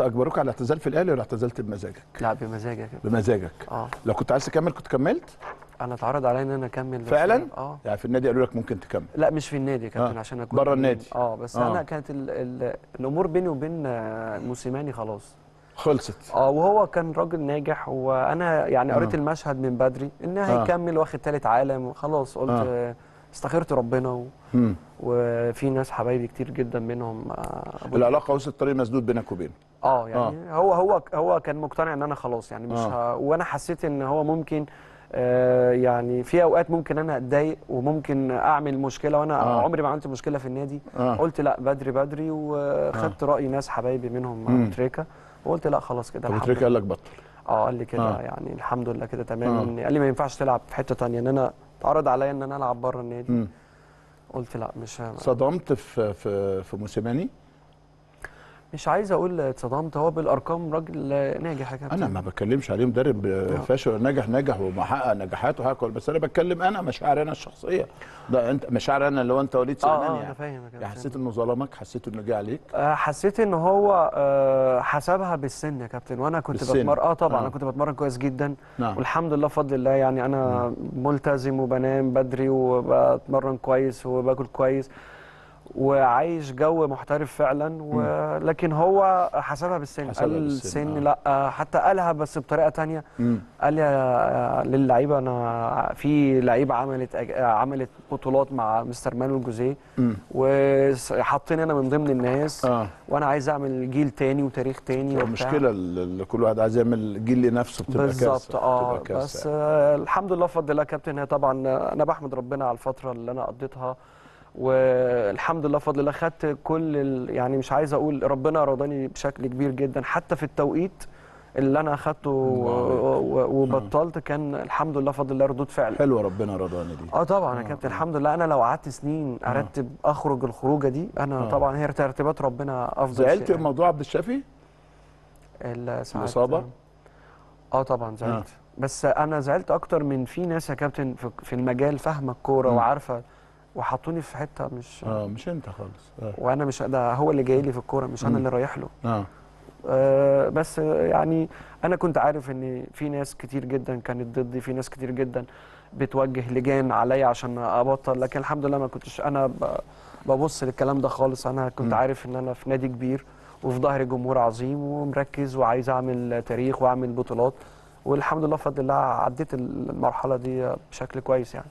انت اجبروك على الاعتزال في الاهلي ولا اعتزلت بمزاجك لا كابتن بمزاجك آه لو كنت عايز تكمل كنت كملت أنا اتعرض عليا إن أنا أكمل بس فعلا آه يعني في النادي قالوا لك ممكن تكمل لا مش في النادي كابتن آه. عشان اكون بره. النادي. آه بس آه. أنا كانت ال ال الأمور بيني وبين آه، موسيماني خلاص خلصت آه وهو كان راجل ناجح وأنا يعني قريت آه. المشهد من بدري إن آه. هيكمل واخد ثالث عالم خلاص قلت آه. آه. استخرت ربنا و... مم. وفي ناس حبايبي كتير جدا منهم آه، العلاقة وصلت طريق مسدود بينك وبينه آه يعني هو هو هو كان مقتنع إن أنا خلاص يعني مش آه. ه... وأنا حسيت إن هو ممكن آه يعني في أوقات ممكن أنا أتضايق وممكن أعمل مشكلة وأنا آه. آه. عمري ما عملت مشكلة في النادي آه. قلت لأ بدري بدري وخدت رأي ناس حبايبي منهم مم. تريكة وقلت لأ خلاص كده الحمد تريكة قال لك بطل آه قال لي كده آه. آه. يعني الحمد لله كده تمام آه. قال لي ما ينفعش تلعب في حتة تانية إن أنا اتعرض عليا إن أنا ألعب بره النادي. قلت لا مش صدمت في في في موسيماني. مش عايز أقول اتصدمت هو بالأرقام راجل ناجح يا كابتن. أنا ما بتكلمش عليه مدرب فاشل ناجح ناجح ومحقق نجاحات وحقق بس أنا بتكلم أنا مشاعري أنا الشخصية. ده أنت مشاعر أنا اللي هو أنت وليد سليمان آه أنا يعني. فاهم يا يعني كابتن حسيت إنه ظلمك حسيت إنه جه عليك؟ آه، حسيت إن هو آه، حسبها بالسن يا كابتن. وأنا كنت. بتمرن آه طبعا آه. أنا كنت بتمرن كويس جدا. نعم. والحمد لله بفضل الله يعني أنا ملتزم وبنام بدري وبتمرن كويس وباكل كويس. وعايش جو محترف فعلا ولكن هو حسبها بالسن حسبها قال السن آه. لا حتى قالها بس بطريقة تانية مم. قال يا- للعيبة أنا في لعيبة عملت أج- عملت بطولات مع مستر مانويل جوزيه مم. وحاطين أنا من ضمن الناس آه وأنا عايز أعمل جيل تاني وتاريخ تاني. المشكلة اللي كل واحد عايز يعمل جيل لنفسه بتبقى كارثة بالظبط آه بس يعني. آه الحمد لله بفضل الله يا كابتن هي طبعا آه، أنا بحمد ربنا على الفترة اللي أنا قضيتها والحمد لله بفضل الله خدت كل ال... يعني مش عايز أقول ربنا رضاني بشكل كبير جدا حتى في التوقيت اللي أنا أخدته. وبطلت كان الحمد لله بفضل الله ردود فعل حلوة ربنا رضاني دي آه طبعا يا آه، كابتن آه. الحمد لله أنا لو قعدت سنين أرتب أخرج الخروجة دي أنا آه. طبعا هي ترتيبات ربنا أفضل زعلت يعني. موضوع عبد الشافي الإصابة؟ آه طبعا زعلت بس أنا زعلت أكتر من في ناس يا كابتن في- المجال فاهمة الكورة. وعارفة وحطوني في حتة مش آه مش أنت خالص آه, وأنا مش ده هو اللي جاي لي في الكورة مش أنا. اللي رايح له آه. آه بس يعني أنا كنت عارف إن في ناس كتير جدا كانت ضدي في ناس كتير جدا بتوجه لجان عليا عشان أبطل لكن الحمد لله ما كنتش أنا ببص للكلام ده خالص أنا كنت مم. عارف إن أنا في نادي كبير وفي ظهري جمهور عظيم ومركز وعايز أعمل تاريخ وأعمل بطولات والحمد لله بفضل الله عديت المرحلة دي بشكل كويس يعني